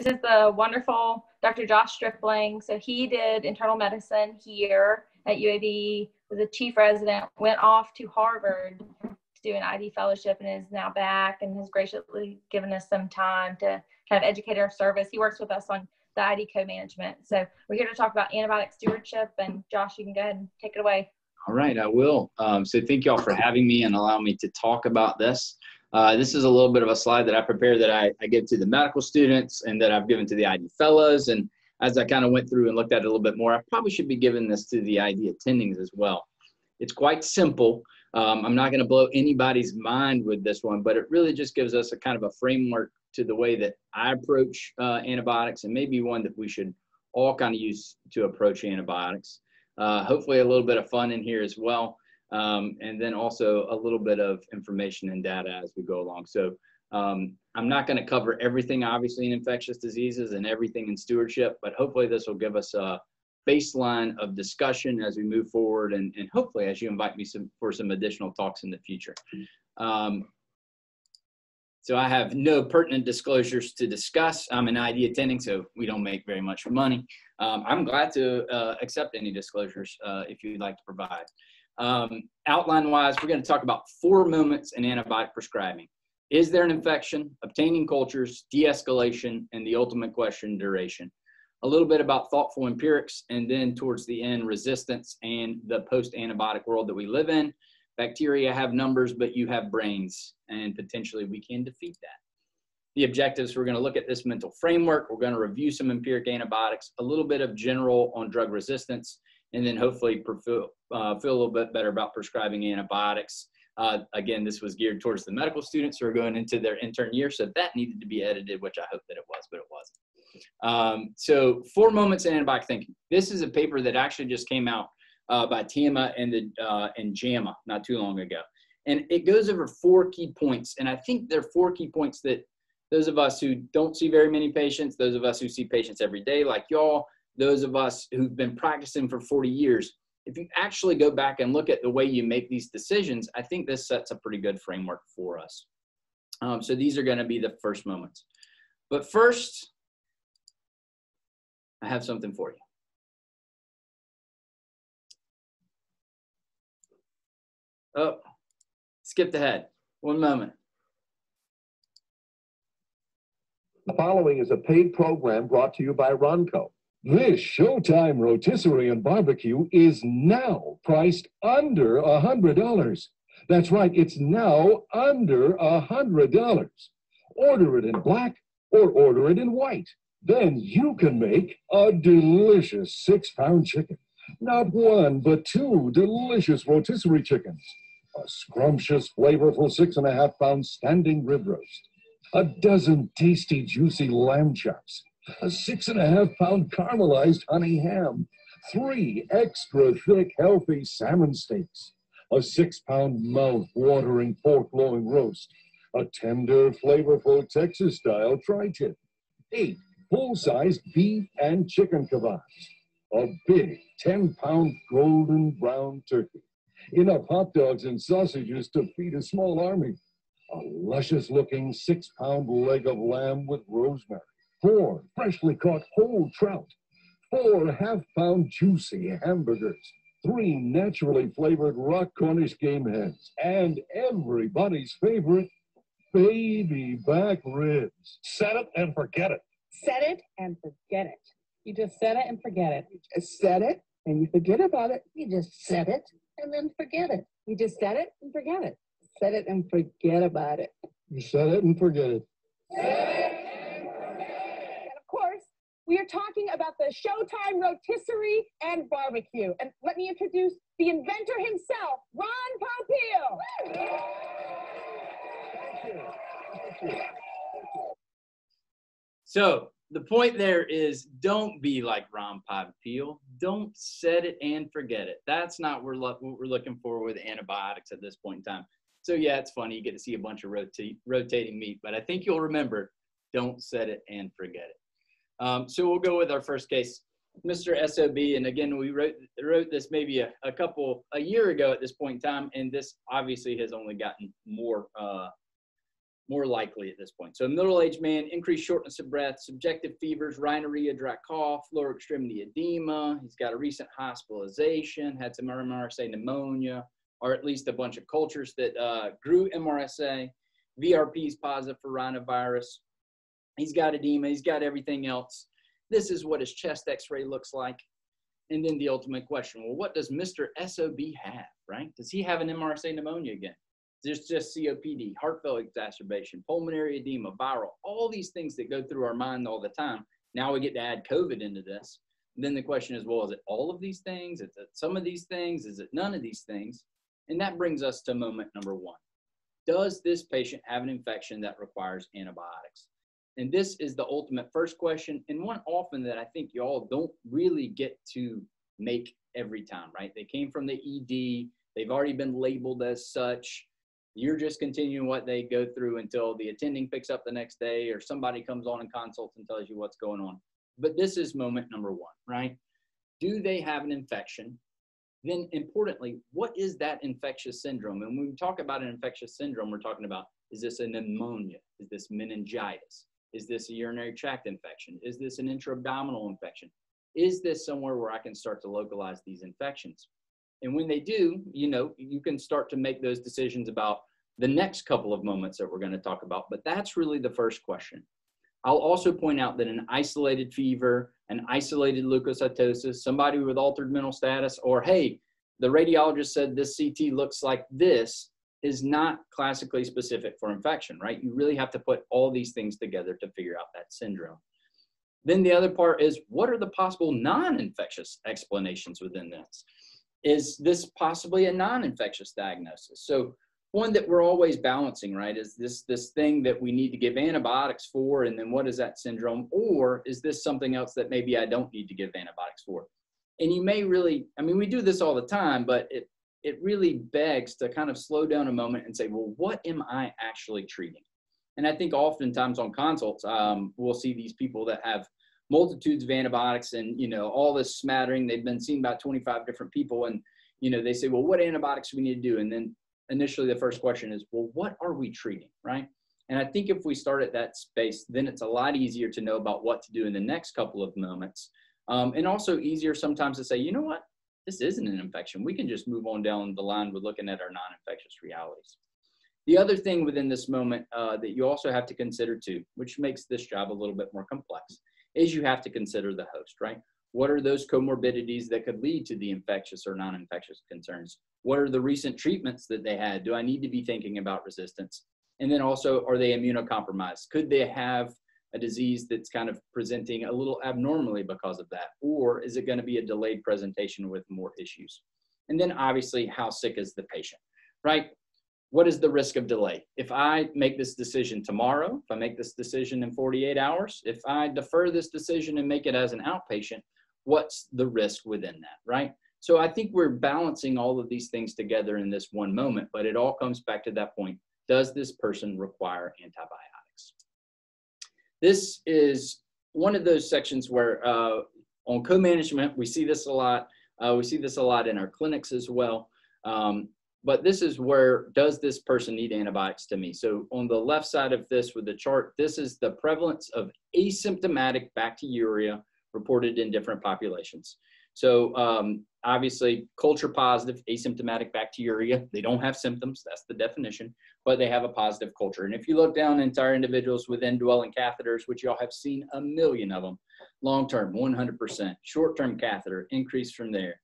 This is the wonderful Dr. Josh Stripling. So he did internal medicine here at UAB, was a chief resident, went off to Harvard to do an ID fellowship and is now back and has graciously given us some time to kind of educate our service. He works with us on the ID co-management. So we're here to talk about antibiotic stewardship and Josh, you can go ahead and take it away. All right, I will. Um, so thank you all for having me and allowing me to talk about this. Uh, this is a little bit of a slide that I prepared that I, I give to the medical students and that I've given to the ID fellows. And as I kind of went through and looked at it a little bit more, I probably should be giving this to the ID attendings as well. It's quite simple. Um, I'm not going to blow anybody's mind with this one, but it really just gives us a kind of a framework to the way that I approach uh, antibiotics and maybe one that we should all kind of use to approach antibiotics. Uh, hopefully a little bit of fun in here as well um, and then also a little bit of information and data as we go along. So um, I'm not going to cover everything, obviously, in infectious diseases and everything in stewardship, but hopefully this will give us a baseline of discussion as we move forward and, and hopefully as you invite me some, for some additional talks in the future. Um, so I have no pertinent disclosures to discuss. I'm an ID attending, so we don't make very much money. Um, I'm glad to uh, accept any disclosures uh, if you'd like to provide. Um, outline wise, we're going to talk about four moments in antibiotic prescribing. Is there an infection, obtaining cultures, de escalation, and the ultimate question, duration? A little bit about thoughtful empirics, and then towards the end, resistance and the post antibiotic world that we live in. Bacteria have numbers, but you have brains, and potentially we can defeat that. The objectives we're going to look at this mental framework. We're going to review some empiric antibiotics, a little bit of general on drug resistance, and then hopefully feel, uh, feel a little bit better about prescribing antibiotics. Uh, again, this was geared towards the medical students who are going into their intern year, so that needed to be edited, which I hope that it was, but it wasn't. Um, so, four moments in antibiotic thinking. This is a paper that actually just came out uh, by Tamma and the uh, and JAMA not too long ago, and it goes over four key points. And I think there are four key points that those of us who don't see very many patients, those of us who see patients every day, like y'all, those of us who've been practicing for 40 years, if you actually go back and look at the way you make these decisions, I think this sets a pretty good framework for us. Um, so these are going to be the first moments. But first, I have something for you. Oh, skipped ahead. One moment. The following is a paid program brought to you by Ronco. This Showtime rotisserie and barbecue is now priced under a $100. That's right, it's now under a $100. Order it in black or order it in white. Then you can make a delicious six pound chicken. Not one, but two delicious rotisserie chickens. A scrumptious, flavorful six and a half pound standing rib roast. A dozen tasty, juicy lamb chops a six and a half pound caramelized honey ham, three extra thick, healthy salmon steaks, a six pound mouth watering pork loin roast, a tender, flavorful Texas style tri tip, eight full sized beef and chicken kebabs, a big 10 pound golden brown turkey, enough hot dogs and sausages to feed a small army, a luscious looking six pound leg of lamb with rosemary four freshly caught whole trout, four half-pound juicy hamburgers, three naturally flavored rock Cornish game hens, and everybody's favorite baby back ribs. Set it and forget it. Set it and forget it. You just set it and forget it. You just set it and you forget about it. You just set it and then forget it. You just set it and forget it. Set it and forget about it. You set it and forget it. We are talking about the Showtime rotisserie and barbecue. And let me introduce the inventor himself, Ron Popeil. So the point there is don't be like Ron Popeil. Don't set it and forget it. That's not what we're looking for with antibiotics at this point in time. So yeah, it's funny. You get to see a bunch of rota- rotating meat, but I think you'll remember, don't set it and forget it. Um, so we'll go with our first case, Mr. SOB. And again, we wrote, wrote this maybe a, a couple, a year ago at this point in time, and this obviously has only gotten more, uh, more likely at this point. So a middle-aged man, increased shortness of breath, subjective fevers, rhinorrhea, dry cough, lower extremity edema. He's got a recent hospitalization, had some MRSA pneumonia, or at least a bunch of cultures that uh, grew MRSA. VRP is positive for rhinovirus. He's got edema. He's got everything else. This is what his chest X-ray looks like. And then the ultimate question: Well, what does Mr. SOB have? Right? Does he have an MRSA pneumonia again? There's just COPD, heart failure exacerbation, pulmonary edema, viral, all these things that go through our mind all the time. Now we get to add COVID into this. And then the question is, well, is it all of these things? Is it some of these things? Is it none of these things? And that brings us to moment number one. Does this patient have an infection that requires antibiotics? And this is the ultimate first question, and one often that I think y'all don't really get to make every time, right? They came from the ED, they've already been labeled as such. You're just continuing what they go through until the attending picks up the next day or somebody comes on and consults and tells you what's going on. But this is moment number one, right? Do they have an infection? Then, importantly, what is that infectious syndrome? And when we talk about an infectious syndrome, we're talking about is this a pneumonia? Is this meningitis? Is this a urinary tract infection? Is this an intra-abdominal infection? Is this somewhere where I can start to localize these infections? And when they do, you know, you can start to make those decisions about the next couple of moments that we're going to talk about. But that's really the first question. I'll also point out that an isolated fever, an isolated leukocytosis, somebody with altered mental status, or hey, the radiologist said this CT looks like this, is not classically specific for infection, right? You really have to put all these things together to figure out that syndrome. Then the other part is what are the possible non infectious explanations within this? is this possibly a non-infectious diagnosis? So one that we're always balancing, right, is this this thing that we need to give antibiotics for, and then what is that syndrome? Or is this something else that maybe I don't need to give antibiotics for? And you may really, I mean, we do this all the time, but it it really begs to kind of slow down a moment and say, well, what am I actually treating? And I think oftentimes on consults, um, we'll see these people that have multitudes of antibiotics and you know all this smattering. They've been seen by 25 different people and you know they say well what antibiotics do we need to do? And then initially the first question is well what are we treating right? And i think if we start at that space then it's a lot easier to know about what to do in the next couple of moments um, and also easier sometimes to say you know what this isn't an infection we can just move on down the line with looking at our non-infectious realities the other thing within this moment uh, that you also have to consider too which makes this job a little bit more complex is you have to consider the host, right? What are those comorbidities that could lead to the infectious or non infectious concerns? What are the recent treatments that they had? Do I need to be thinking about resistance? And then also, are they immunocompromised? Could they have a disease that's kind of presenting a little abnormally because of that? Or is it going to be a delayed presentation with more issues? And then, obviously, how sick is the patient, right? what is the risk of delay? If I make this decision tomorrow, if I make this decision in 48 hours, if I defer this decision and make it as an outpatient, what's the risk within that, right? So I think we're balancing all of these things together in this one moment, but it all comes back to that point. Does this person require antibiotics? This is one of those sections where uh, on co-management, we see this a lot. Uh, we see this a lot in our clinics as well. Um, but this is where does this person need antibiotics to me? So on the left side of this with the chart, this is the prevalence of asymptomatic bacteriuria reported in different populations. So um, obviously culture positive asymptomatic bacteriuria, they don't have symptoms, that's the definition, but they have a positive culture. And if you look down our individuals with indwelling catheters, which y'all have seen a million of them, long-term 100%, short-term catheter increase from there.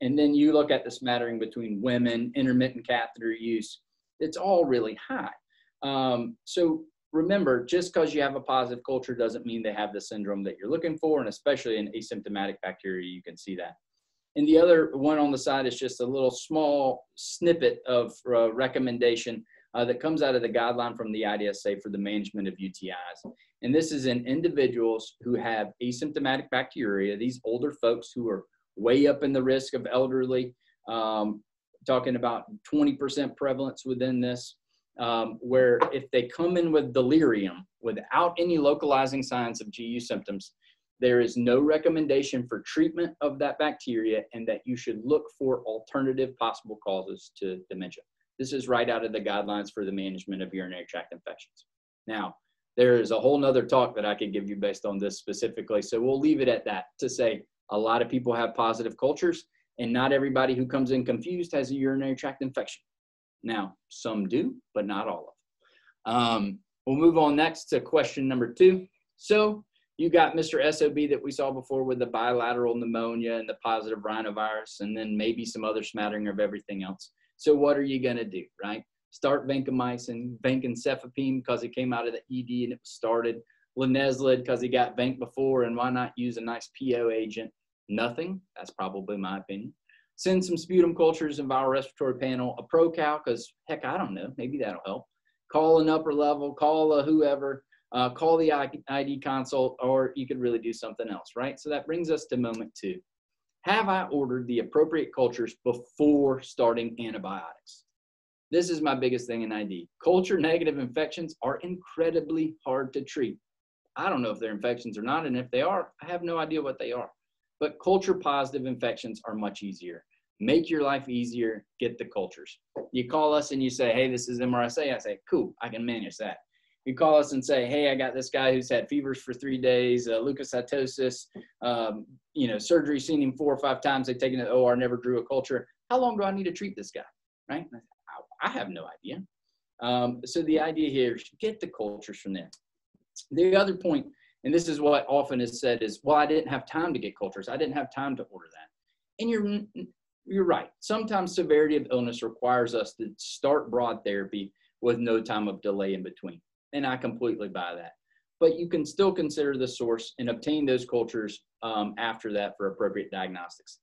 And then you look at the smattering between women, intermittent catheter use, it's all really high. Um, so remember, just because you have a positive culture doesn't mean they have the syndrome that you're looking for, and especially in asymptomatic bacteria, you can see that. And the other one on the side is just a little small snippet of uh, recommendation uh, that comes out of the guideline from the IDSA for the management of UTIs. And this is in individuals who have asymptomatic bacteria, these older folks who are way up in the risk of elderly, um, talking about 20% prevalence within this, um, where if they come in with delirium without any localizing signs of GU symptoms, there is no recommendation for treatment of that bacteria and that you should look for alternative possible causes to dementia. This is right out of the guidelines for the management of urinary tract infections. Now, there's a whole nother talk that I could give you based on this specifically. So we'll leave it at that to say a lot of people have positive cultures and not everybody who comes in confused has a urinary tract infection. Now, some do, but not all of them. Um, we'll move on next to question number two. So you got Mr. SOB that we saw before with the bilateral pneumonia and the positive rhinovirus, and then maybe some other smattering of everything else. So what are you going to do, right? Start vancomycin, vancomycin because it came out of the ED and it was started. Linezolid because he got vanc before, and why not use a nice PO agent? Nothing. That's probably my opinion. Send some sputum cultures and viral respiratory panel, a ProCal because heck, I don't know, maybe that'll help. Call an upper level, call a whoever, uh, call the ID consult, or you could really do something else, right? So that brings us to moment two. Have I ordered the appropriate cultures before starting antibiotics? This is my biggest thing in ID. Culture negative infections are incredibly hard to treat. I don't know if they're infections or not, and if they are, I have no idea what they are. But culture positive infections are much easier. Make your life easier, get the cultures. You call us and you say, hey, this is MRSA. I say, cool, I can manage that. You call us and say, hey, I got this guy who's had fevers for three days, uh, leukocytosis, um, you know, surgery, seen him four or five times. They've taken it, OR, never drew a culture. How long do I need to treat this guy? Right? I have no idea. Um, so the idea here is get the cultures from them. The other point, and this is what often is said, is, well, I didn't have time to get cultures. I didn't have time to order that. And you're you're right. Sometimes severity of illness requires us to start broad therapy with no time of delay in between. And I completely buy that. But you can still consider the source and obtain those cultures um, after that for appropriate diagnostics.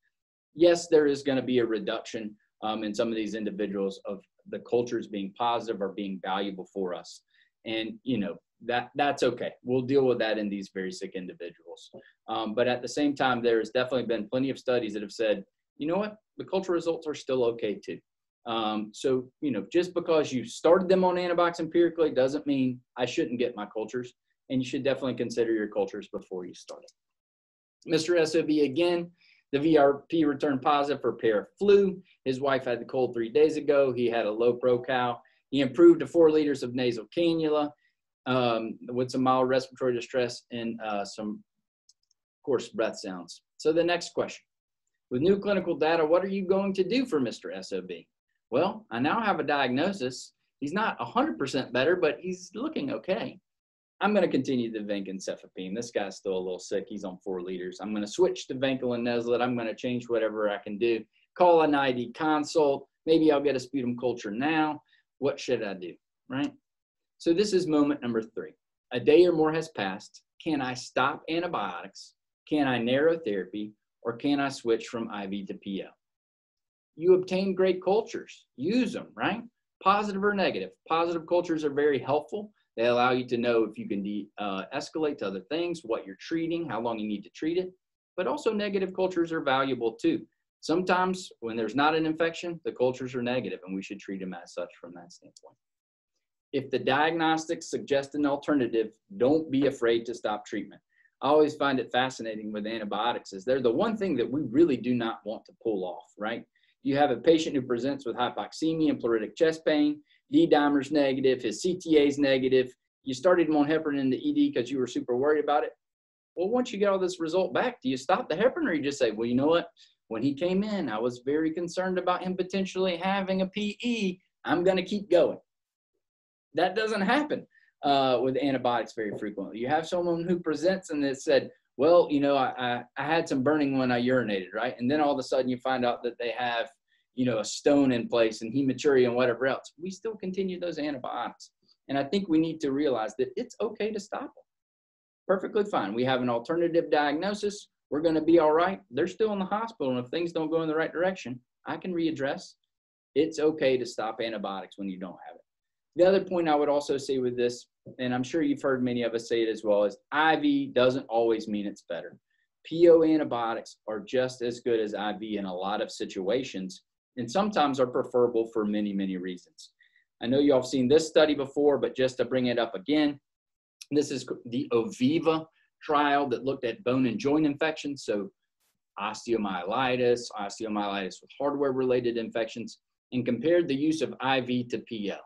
Yes, there is going to be a reduction um, in some of these individuals of the cultures being positive or being valuable for us. And, you know, that that's okay. We'll deal with that in these very sick individuals. Um, but at the same time, there has definitely been plenty of studies that have said, you know what, the culture results are still okay too. Um, so, you know, just because you started them on antibiotics empirically doesn't mean I shouldn't get my cultures. And you should definitely consider your cultures before you start it. Mr. SOB again, the VRP returned positive for paraflu. His wife had the cold three days ago. He had a low ProCal. He improved to four liters of nasal cannula um, with some mild respiratory distress and uh, some, of course, breath sounds. So the next question. With new clinical data, what are you going to do for Mr. SOB? Well, I now have a diagnosis. He's not 100% better, but he's looking okay. I'm going to continue the vancomycin. This guy's still a little sick. He's on four liters. I'm going to switch to vancomycin. I'm going to change whatever I can do. Call an ID consult. Maybe I'll get a sputum culture now. What should I do? Right? So this is moment number three. A day or more has passed. Can I stop antibiotics? Can I narrow therapy? Or can I switch from IV to PO? You obtain great cultures. Use them, right? Positive or negative. Positive cultures are very helpful they allow you to know if you can de- uh, escalate to other things, what you're treating, how long you need to treat it. But also, negative cultures are valuable too. Sometimes, when there's not an infection, the cultures are negative, and we should treat them as such from that standpoint. If the diagnostics suggest an alternative, don't be afraid to stop treatment. I always find it fascinating with antibiotics is they're the one thing that we really do not want to pull off, right? You have a patient who presents with hypoxemia and pleuritic chest pain. D-dimer's negative, his CTA's negative. You started him on heparin in the ED because you were super worried about it. Well, once you get all this result back, do you stop the heparin or you just say, well, you know what? When he came in, I was very concerned about him potentially having a PE. I'm going to keep going. That doesn't happen uh, with antibiotics very frequently. You have someone who presents and it said, well, you know, I, I, I had some burning when I urinated, right? And then all of a sudden you find out that they have you know, a stone in place and hematuria and whatever else, we still continue those antibiotics. And I think we need to realize that it's okay to stop them. Perfectly fine. We have an alternative diagnosis. We're going to be all right. They're still in the hospital. And if things don't go in the right direction, I can readdress. It's okay to stop antibiotics when you don't have it. The other point I would also say with this, and I'm sure you've heard many of us say it as well, is IV doesn't always mean it's better. PO antibiotics are just as good as IV in a lot of situations and sometimes are preferable for many, many reasons. I know you all have seen this study before, but just to bring it up again, this is the OVIVA trial that looked at bone and joint infections. So osteomyelitis, osteomyelitis with hardware related infections. and compared the use of IV to PO.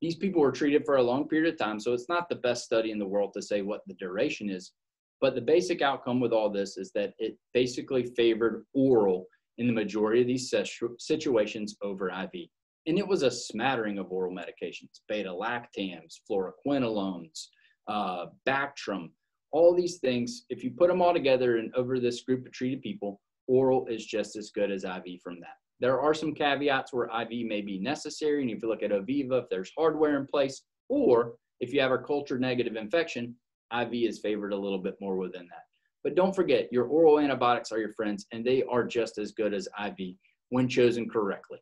These people were treated for a long period of time, so it's not the best study in the world to say what the duration is. But the basic outcome with all this is that it basically favored oral in the majority of these situations over IV. And it was a smattering of oral medications, beta lactams, fluoroquinolones, uh, Bactrim, all these things. If you put them all together and over this group of treated people, oral is just as good as IV from that. There are some caveats where IV may be necessary. And if you look at Oviva, if there's hardware in place, or if you have a culture negative infection, IV is favored a little bit more within that. But don't forget, your oral antibiotics are your friends, and they are just as good as IV when chosen correctly.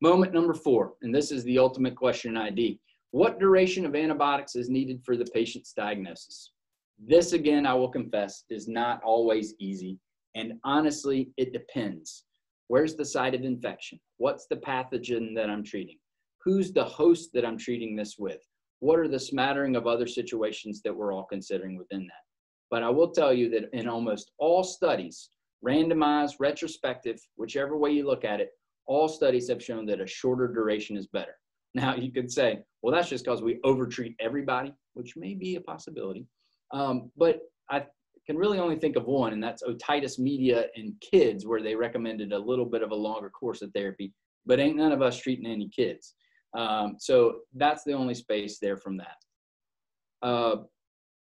Moment number four, and this is the ultimate question ID. What duration of antibiotics is needed for the patient's diagnosis? This, again, I will confess, is not always easy. And honestly, it depends. Where's the site of infection? What's the pathogen that I'm treating? Who's the host that I'm treating this with? What are the smattering of other situations that we're all considering within that? But I will tell you that in almost all studies, randomized, retrospective, whichever way you look at it, all studies have shown that a shorter duration is better. Now, you could say, well, that's just because we overtreat everybody, which may be a possibility. Um, but I can really only think of one, and that's otitis media in kids, where they recommended a little bit of a longer course of therapy, but ain't none of us treating any kids. Um, so that's the only space there from that. Uh,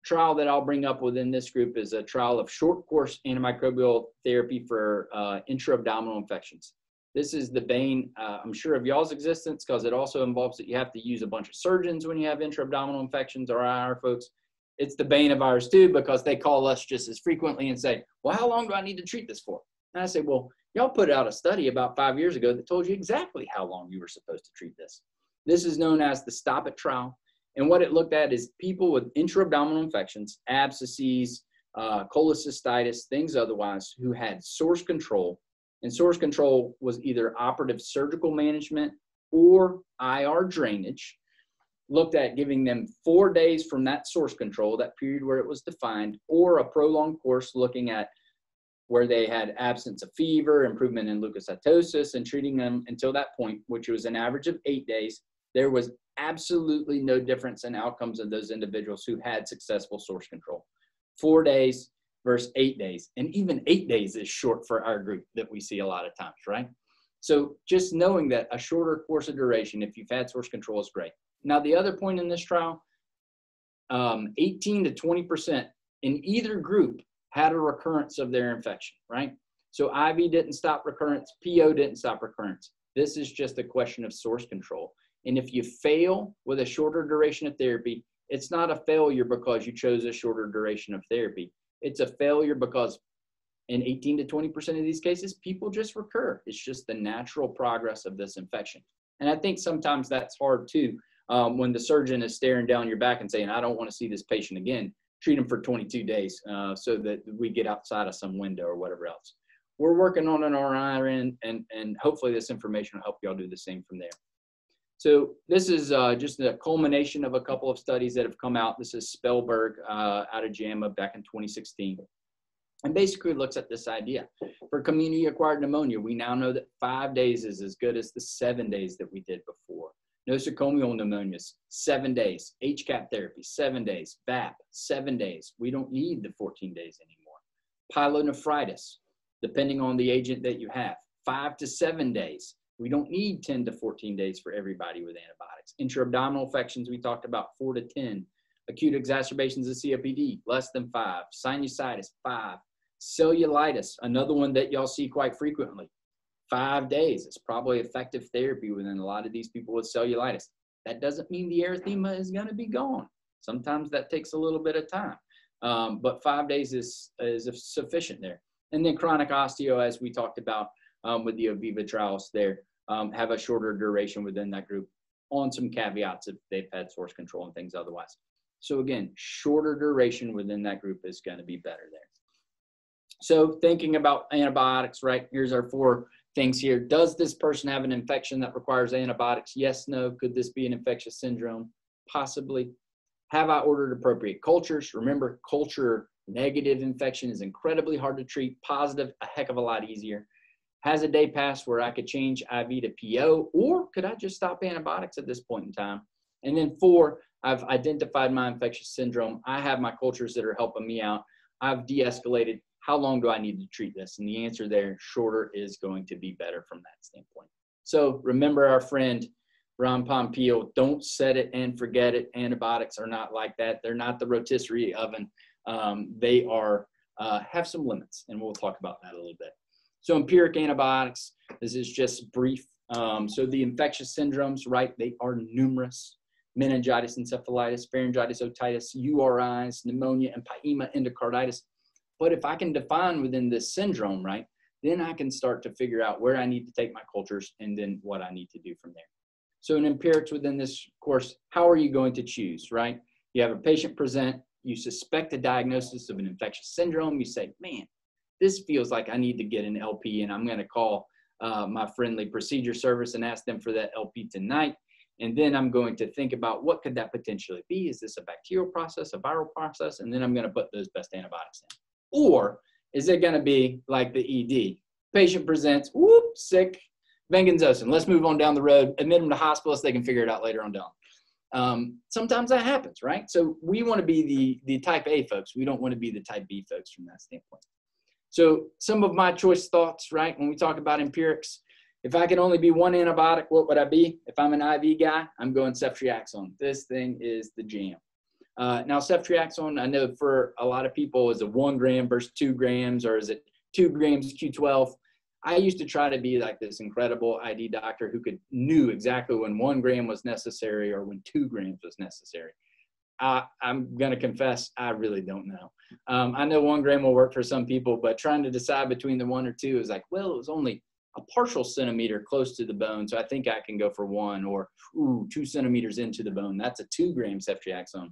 trial that I'll bring up within this group is a trial of short course antimicrobial therapy for uh, intra-abdominal infections. This is the bane, uh, I'm sure, of y'all's existence because it also involves that you have to use a bunch of surgeons when you have intra-abdominal infections or IR folks. It's the bane of ours too because they call us just as frequently and say, well, how long do I need to treat this for? And I say, well, y'all put out a study about five years ago that told you exactly how long you were supposed to treat this. This is known as the stop it trial. And what it looked at is people with intra-abdominal infections, abscesses, uh, cholecystitis, things otherwise, who had source control and source control was either operative surgical management or IR drainage. Looked at giving them four days from that source control, that period where it was defined, or a prolonged course looking at where they had absence of fever, improvement in leukocytosis, and treating them until that point, which was an average of eight days. There was absolutely no difference in outcomes of those individuals who had successful source control. Four days, versus eight days. And even eight days is short for our group that we see a lot of times, right? So just knowing that a shorter course of duration, if you've had source control, is great. Now, the other point in this trial, um, 18 to 20% in either group had a recurrence of their infection, right? So IV didn't stop recurrence, PO didn't stop recurrence. This is just a question of source control. And if you fail with a shorter duration of therapy, it's not a failure because you chose a shorter duration of therapy it's a failure because in 18 to 20% of these cases, people just recur. It's just the natural progress of this infection. And I think sometimes that's hard too. Um, when the surgeon is staring down your back and saying, I don't want to see this patient again, treat him for 22 days uh, so that we get outside of some window or whatever else. We're working on an RI end, and, and hopefully this information will help y'all do the same from there. So this is uh, just a culmination of a couple of studies that have come out. This is Spellberg uh, out of JAMA back in 2016. And basically looks at this idea. For community acquired pneumonia, we now know that five days is as good as the seven days that we did before. Nosocomial pneumonias, seven days. HCAP therapy, seven days. VAP, seven days. We don't need the 14 days anymore. Pyelonephritis, depending on the agent that you have, five to seven days. We don't need 10 to 14 days for everybody with antibiotics. Intra-abdominal infections, we talked about four to 10. Acute exacerbations of COPD, less than five. Sinusitis, five. Cellulitis, another one that y'all see quite frequently. Five days. It's probably effective therapy within a lot of these people with cellulitis. That doesn't mean the erythema is going to be gone. Sometimes that takes a little bit of time. Um, but five days is, is sufficient there. And then chronic osteo, as we talked about, um, with the OVIVA trials there um, have a shorter duration within that group on some caveats if they've had source control and things otherwise. So again, shorter duration within that group is going to be better there. So thinking about antibiotics, right? Here's our four things here. Does this person have an infection that requires antibiotics? Yes, no. Could this be an infectious syndrome? Possibly. Have I ordered appropriate cultures? Remember, culture negative infection is incredibly hard to treat. Positive, a heck of a lot easier Has a day passed where I could change IV to PO, or could I just stop antibiotics at this point in time? And then four, I've identified my infectious syndrome. I have my cultures that are helping me out. I've de-escalated. How long do I need to treat this? And the answer there, shorter is going to be better from that standpoint. So remember our friend Ron Popeil, don't set it and forget it. Antibiotics are not like that. They're not the rotisserie oven. Um, they are uh, have some limits, and we'll talk about that a little bit. So empiric antibiotics, this is just brief. Um, so the infectious syndromes, right, they are numerous. Meningitis, encephalitis, pharyngitis, otitis, URIs, pneumonia, and empyema, endocarditis. But if I can define within this syndrome, right, then I can start to figure out where I need to take my cultures and then what I need to do from there. So in empirics within this course, how are you going to choose, right? You have a patient present, you suspect a diagnosis of an infectious syndrome, you say, man, this feels like I need to get an LP and I'm gonna call uh, my friendly procedure service and ask them for that LP tonight. And then I'm going to think about what could that potentially be? Is this a bacterial process, a viral process? And then I'm gonna put those best antibiotics in. Or is it gonna be like the ED? Patient presents, whoop, sick, vanc and Zosyn. Let's move on down the road. Admit them to hospitals. They can figure it out later on down. Um, sometimes that happens, right? So we want to be the the type A folks. We don't want to be the type B folks from that standpoint. So some of my choice thoughts, right? When we talk about empirics, if I could only be one antibiotic, what would I be? If I'm an IV guy, I'm going ceftriaxone. This thing is the jam. Uh, now, ceftriaxone, I know for a lot of people is a one gram versus two grams, or is it two grams Q12? I used to try to be like this incredible ID doctor who could knew exactly when one gram was necessary or when two grams was necessary. I, am going to confess, I really don't know. Um, I know one gram will work for some people, but trying to decide between the one or two is like, well, it was only a partial centimeter close to the bone, so I think I can go for one, or ooh, two centimeters into the bone. That's a two gram ceftriaxone.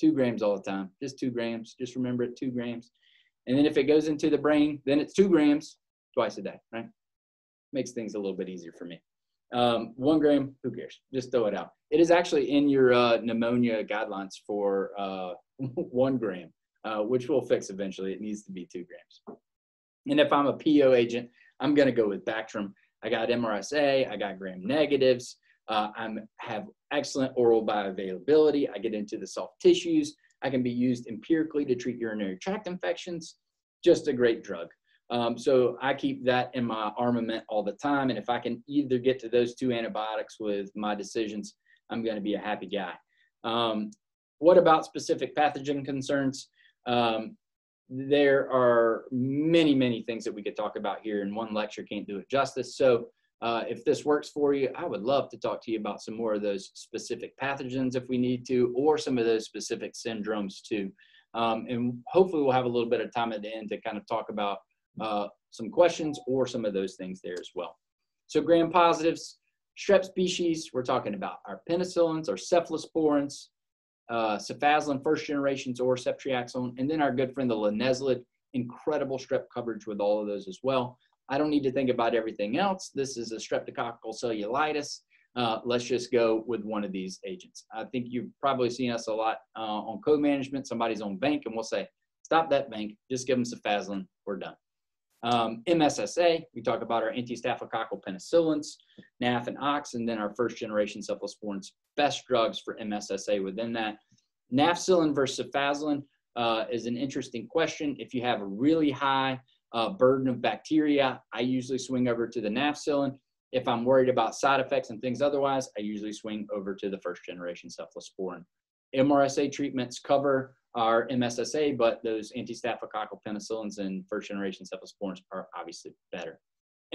Two grams all the time, just two grams. Just remember it, two grams. And then if it goes into the brain, then it's two grams twice a day, right? Makes things a little bit easier for me. Um, one gram, who cares? Just throw it out. It is actually in your uh, pneumonia guidelines for uh, one gram, uh, which we'll fix eventually. It needs to be two grams. And if I'm a PO agent, I'm going to go with Bactrim. I got MRSA, I got gram negatives. Uh, I have excellent oral bioavailability. I get into the soft tissues. I can be used empirically to treat urinary tract infections. Just a great drug. Um, so I keep that in my armament all the time. And if I can either get to those two antibiotics with my decisions, I'm going to be a happy guy. Um, what about specific pathogen concerns? Um, there are many, many things that we could talk about here, and one lecture can't do it justice. So, uh, if this works for you, I would love to talk to you about some more of those specific pathogens if we need to, or some of those specific syndromes too. Um, and hopefully, we'll have a little bit of time at the end to kind of talk about uh, some questions or some of those things there as well. So gram positives, strep species, we're talking about our penicillins, our cephalosporins, uh, cefazolin first generations or ceftriaxone, and then our good friend the linezolid, incredible strep coverage with all of those as well. I don't need to think about everything else. This is a streptococcal cellulitis. Uh, let's just go with one of these agents. I think you've probably seen us a lot uh, on co-management. Somebody's on vanc and we'll say, stop that vanc, just give them cefazolin, we're done. Um, MSSA, we talk about our anti-staphylococcal penicillins, NAF and OX, and then our first generation cephalosporins, best drugs for MSSA within that. Nafcillin versus cefazolin uh, is an interesting question. If you have a really high uh, burden of bacteria, I usually swing over to the nafcillin. If I'm worried about side effects and things otherwise, I usually swing over to the first generation cephalosporin. MRSA treatments cover our MSSA, but those anti-staphylococcal penicillins and first generation cephalosporins are obviously better.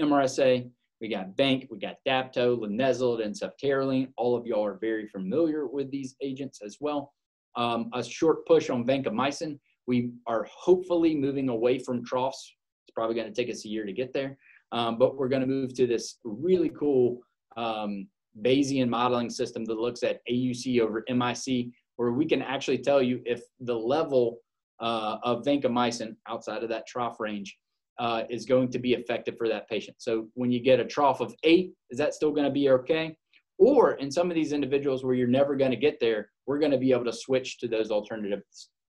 MRSA, we got Vanc, we got Dapto, Linezolid, and Ceftaroline. All of y'all are very familiar with these agents as well. Um, a short push on vancomycin. We are hopefully moving away from troughs. Probably going to take us a year to get there, um, but we're going to move to this really cool um, Bayesian modeling system that looks at AUC over MIC where we can actually tell you if the level uh, of vancomycin outside of that trough range uh, is going to be effective for that patient. So when you get a trough of eight, is that still going to be okay? Or in some of these individuals where you're never going to get there, we're going to be able to switch to those alternative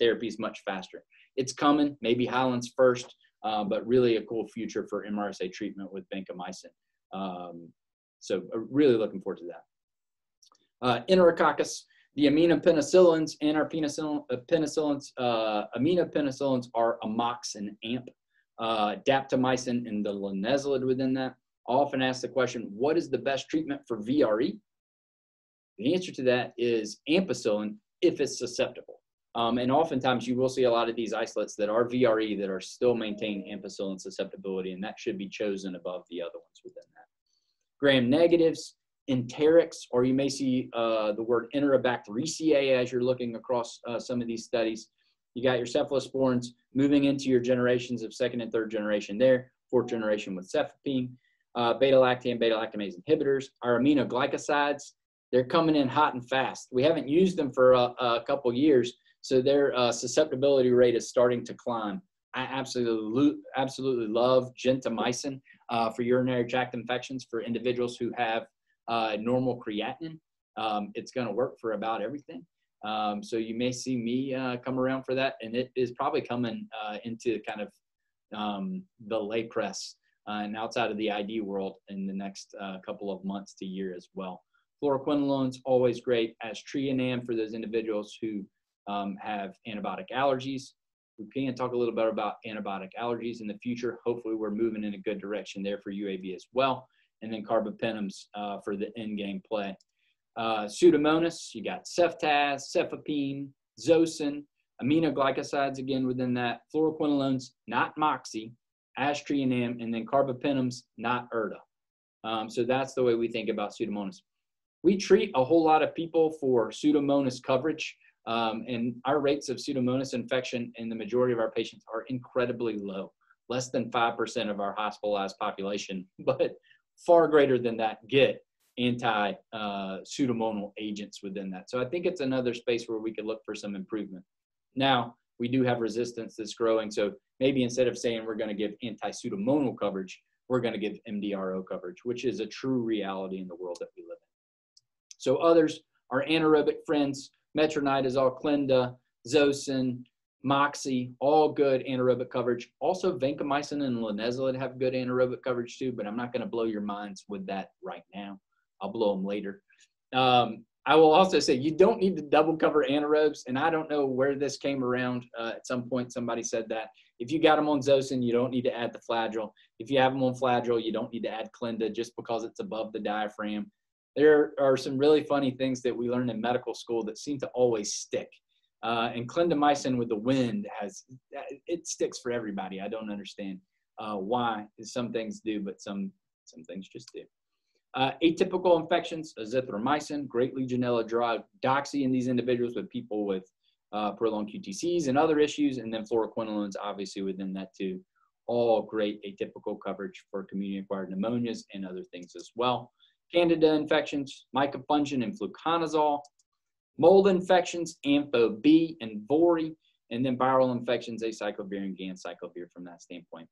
therapies much faster. It's coming. Maybe Highlands first. Uh, but really a cool future for MRSA treatment with vancomycin. Um, so uh, really looking forward to that. Uh, Enterococcus, the aminopenicillins and our penicillin, uh, penicillins, uh, aminopenicillins are amox and amp, uh, daptomycin and the linezolid within that. I often ask the question, what is the best treatment for VRE? The answer to that is ampicillin if it's susceptible. Um, and oftentimes you will see a lot of these isolates that are VRE that are still maintaining ampicillin susceptibility, and that should be chosen above the other ones within that. Gram negatives, enterics, or you may see uh, the word enterobacteriaceae as you're looking across uh, some of these studies. You got your cephalosporins moving into your generations of second and third generation there, fourth generation with cefepime, uh, beta-lactam, beta-lactamase inhibitors, our aminoglycosides, they're coming in hot and fast. We haven't used them for a, a couple years, so their uh, susceptibility rate is starting to climb. I absolutely, absolutely love gentamicin uh, for urinary tract infections for individuals who have uh, normal creatinine. Um, it's going to work for about everything. Um, so you may see me uh, come around for that, and it is probably coming uh, into kind of um, the lay press uh, and outside of the ID world in the next uh, couple of months to year as well. Fluoroquinolones always great aztreonam for those individuals who um, have antibiotic allergies. We can talk a little bit about antibiotic allergies in the future. Hopefully, we're moving in a good direction there for UAB as well. And then carbapenems uh, for the end game play. Uh, Pseudomonas, you got ceftaz, cefepime, zosyn, aminoglycosides again within that, fluoroquinolones, not moxie, aztreonam, and then carbapenems, not erta. Um, so that's the way we think about Pseudomonas. We treat a whole lot of people for Pseudomonas coverage. Um, and our rates of Pseudomonas infection in the majority of our patients are incredibly low, less than 5% of our hospitalized population, but far greater than that get anti uh, pseudomonal agents within that. So I think it's another space where we could look for some improvement. Now, we do have resistance that's growing. So maybe instead of saying we're going to give anti pseudomonal coverage, we're going to give MDRO coverage, which is a true reality in the world that we live in. So others our anaerobic friends metronidazole, Clinda, Zosyn, Moxie, all good anaerobic coverage. Also, vancomycin and linezolid have good anaerobic coverage too, but I'm not going to blow your minds with that right now. I'll blow them later. Um, I will also say you don't need to double cover anaerobes, and I don't know where this came around. Uh, at some point, somebody said that if you got them on Zosyn, you don't need to add the flagyl. If you have them on flagyl, you don't need to add Clinda just because it's above the diaphragm there are some really funny things that we learn in medical school that seem to always stick. Uh, and clindamycin with the wind has it sticks for everybody. I don't understand uh, why. Some things do, but some some things just do. Uh, atypical infections, azithromycin, great Legionella drug, doxy in these individuals with people with uh, prolonged QTCs and other issues, and then fluoroquinolones obviously within that too. All great atypical coverage for community-acquired pneumonias and other things as well candida infections, micafungin and fluconazole, mold infections, ampho B and vori, and then viral infections, acyclovir and ganciclovir from that standpoint.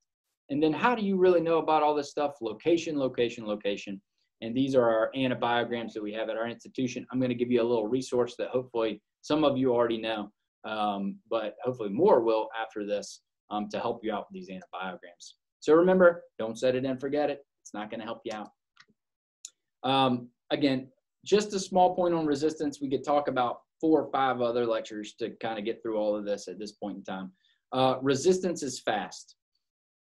And then how do you really know about all this stuff? Location, location, location. And these are our antibiograms that we have at our institution. I'm going to give you a little resource that hopefully some of you already know, um, but hopefully more will after this um, to help you out with these antibiograms. So remember, don't set it and forget it. It's not going to help you out. Um, again, just a small point on resistance. We could talk about four or five other lectures to kind of get through all of this at this point in time. Uh, resistance is fast.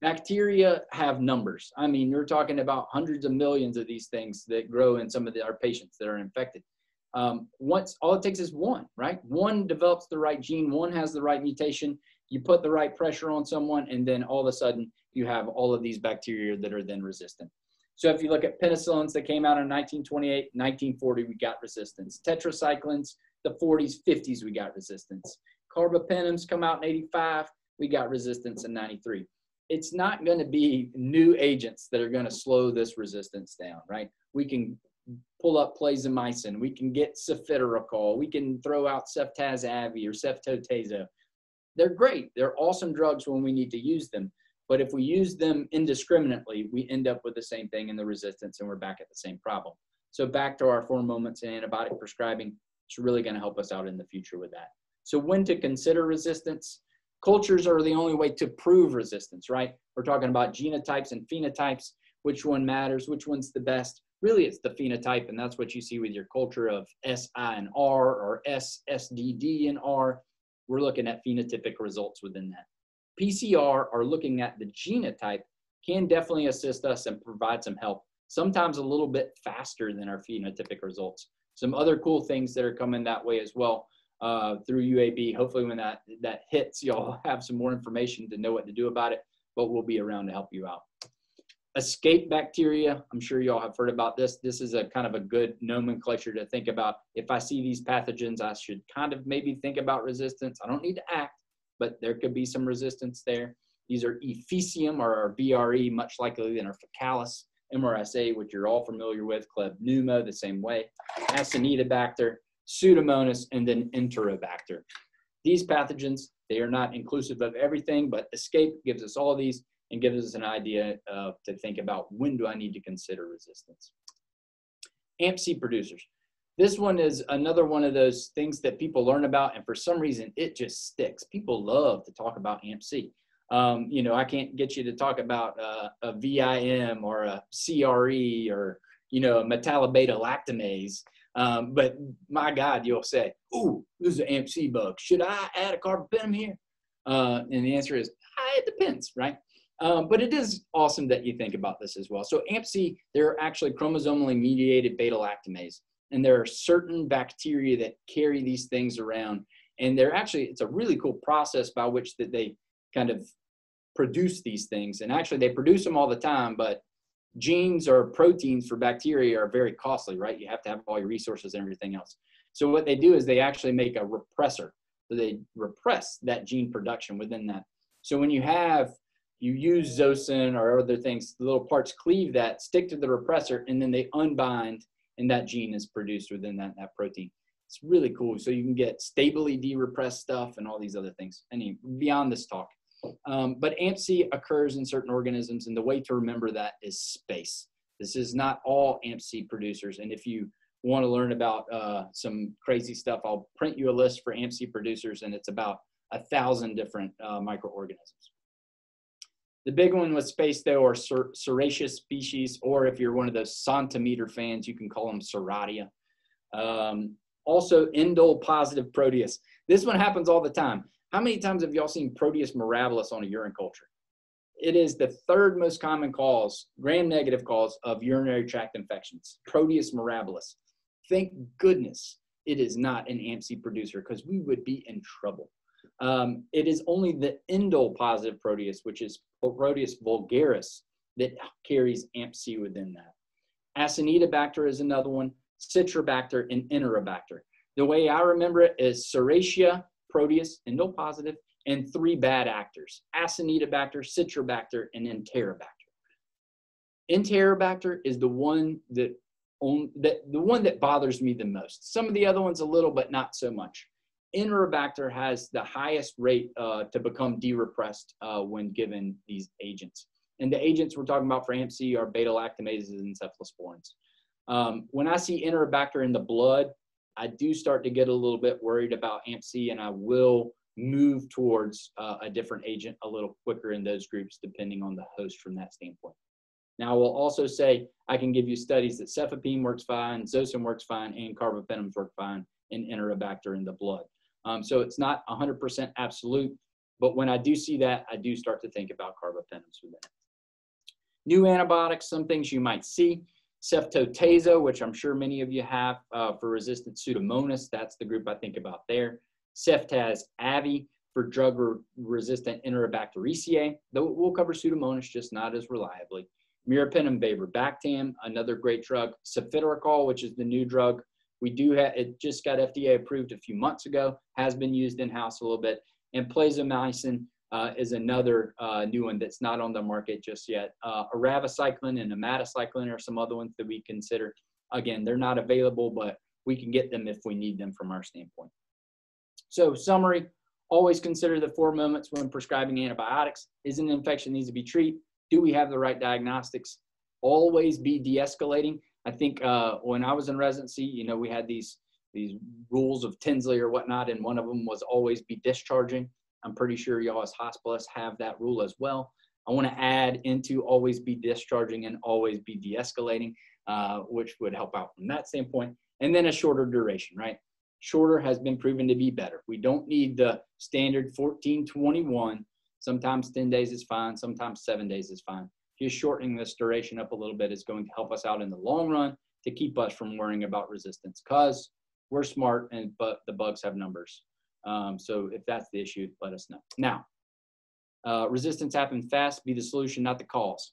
Bacteria have numbers. I mean, you're talking about hundreds of millions of these things that grow in some of the, our patients that are infected. Um, once all it takes is one, right? One develops the right gene, one has the right mutation. You put the right pressure on someone, and then all of a sudden you have all of these bacteria that are then resistant. So if you look at penicillins that came out in 1928, 1940, we got resistance. Tetracyclines, the 40s, 50s, we got resistance. Carbapenems come out in 85, we got resistance in 93. It's not going to be new agents that are going to slow this resistance down, right? We can pull up plazomicin, we can get cefiderocol, we can throw out ceftaz-avi or ceftotazo. They're great. They're awesome drugs when we need to use them. But if we use them indiscriminately, we end up with the same thing in the resistance and we're back at the same problem. So back to our four moments in antibiotic prescribing, it's really going to help us out in the future with that. So when to consider resistance, cultures are the only way to prove resistance, right? We're talking about genotypes and phenotypes, which one matters, which one's the best. Really, it's the phenotype, and that's what you see with your culture of S, I, and R or S, S, D, D, and R. We're looking at phenotypic results within that. PCR are looking at the genotype can definitely assist us and provide some help, sometimes a little bit faster than our phenotypic results. Some other cool things that are coming that way as well uh, through UAB. Hopefully, when that that hits, y'all have some more information to know what to do about it. But we'll be around to help you out. ESKAPE bacteria. I'm sure y'all have heard about this. This is a kind of a good nomenclature to think about. If I see these pathogens, I should kind of maybe think about resistance. I don't need to act, but there could be some resistance there. These are Ephesium or our VRE, much likely than our Faecalis. MRSA, which you're all familiar with, Klebsiella, the same way, Acinetobacter, Pseudomonas, and then Enterobacter. These pathogens, they are not inclusive of everything, but ESKAPE gives us all these and gives us an idea uh, to think about when do I need to consider resistance. AMP-C producers. This one is another one of those things that people learn about, and for some reason, it just sticks. People love to talk about AMP-C. Um, you know, I can't get you to talk about uh, a VIM or a CRE or, you know, a metallo-beta lactamase um, but my God, you'll say, "Ooh, this is an AMP-C bug. Should I add a carbapenem here?" Uh, and the answer is, ah, it depends, right? Um, but it is awesome that you think about this as well. So AMP-C, they're actually chromosomally mediated beta lactamase, and there are certain bacteria that carry these things around. And they're actually, it's a really cool process by which that they kind of produce these things. And actually, they produce them all the time, but genes or proteins for bacteria are very costly, right? You have to have all your resources and everything else. So what they do is they actually make a repressor. So they repress that gene production within that. So when you have, you use Zosyn or other things, the little parts cleave that, stick to the repressor, and then they unbind, and that gene is produced within that, that protein. It's really cool. So you can get stably de-repressed stuff and all these other things. Any beyond this talk. Um, but AMP-C occurs in certain organisms, and the way to remember that is space. This is not all AMP-C producers, and if you want to learn about uh, some crazy stuff, I'll print you a list for AMP-C producers, and it's about a thousand different uh, microorganisms. The big one with space, though, are Serratia species, or if you're one of those Santometer fans, you can call them Serratia. Um, also, indole positive proteus. This one happens all the time. How many times have y'all seen Proteus mirabilis on a urine culture? It is the third most common cause, gram negative cause of urinary tract infections, Proteus mirabilis. Thank goodness it is not an AMP-C producer because we would be in trouble. Um, it is only the indole positive Proteus, which is Proteus vulgaris, that carries AMP-C within that. Acinetobacter is another one, Citrobacter, and Enterobacter. The way I remember it is Serratia, Proteus, indole positive, and three bad actors, Acinetobacter, Citrobacter, and Enterobacter. Enterobacter is the one that, on, that the one that bothers me the most. Some of the other ones a little, but not so much. Enterobacter has the highest rate uh, to become de-repressed uh, when given these agents. And the agents we're talking about for AMP-C are beta-lactamases and cephalosporins. Um, when I see Enterobacter in the blood, I do start to get a little bit worried about AMP-C and I will move towards uh, a different agent a little quicker in those groups depending on the host from that standpoint. Now, I will also say I can give you studies that cefepime works fine, Zosyn works fine, and carbapenems work fine in Enterobacter in the blood. Um, so it's not 100% absolute, but when I do see that, I do start to think about carbapenems within it. New antibiotics, some things you might see. Ceftotazo, which I'm sure many of you have uh, for resistant Pseudomonas. That's the group I think about there. Ceftaz Avi for drug re resistant Enterobacteriaceae. Though we'll cover Pseudomonas, just not as reliably. Meropenem Bactam, another great drug. Ceftriaxone, which is the new drug. We do have, it just got FDA approved a few months ago, has been used in-house a little bit. And plazomicin, uh, is another uh, new one that's not on the market just yet. Uh, Eravacycline and Omadacycline are some other ones that we consider. Again, they're not available, but we can get them if we need them from our standpoint. So summary, always consider the four moments when prescribing antibiotics. Is an infection needs to be treated? Do we have the right diagnostics? Always be de-escalating. I think uh, when I was in residency, you know, we had these these rules of Tinsley or whatnot, and one of them was always be discharging I'm pretty sure y'all as hospitalists have that rule as well. I want to add into always be discharging and always be de-escalating, uh, which would help out from that standpoint. And then a shorter duration, right? Shorter has been proven to be better. We don't need the standard 14, 21. Sometimes 10 days is fine. Sometimes seven days is fine. Just shortening this duration up a little bit is going to help us out in the long run to keep us from worrying about resistance because we're smart and but the bugs have numbers. Um, so if that's the issue, let us know. Now, uh, resistance happens fast, be the solution, not the cause.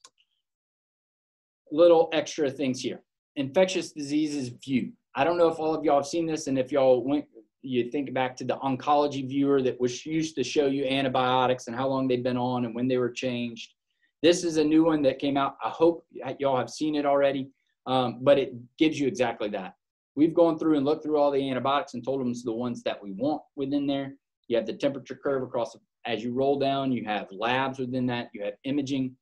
Little extra things here. Infectious diseases view. I don't know if all of y'all have seen this and if y'all went, you think back to the oncology viewer that was used to show you antibiotics and how long they've been on and when they were changed. This is a new one that came out. I hope y'all have seen it already, um, but it gives you exactly that. We've gone through and looked through all the antibiotics and told them the ones that we want within there. You have the temperature curve across as you roll down, you have labs within that, you have imaging.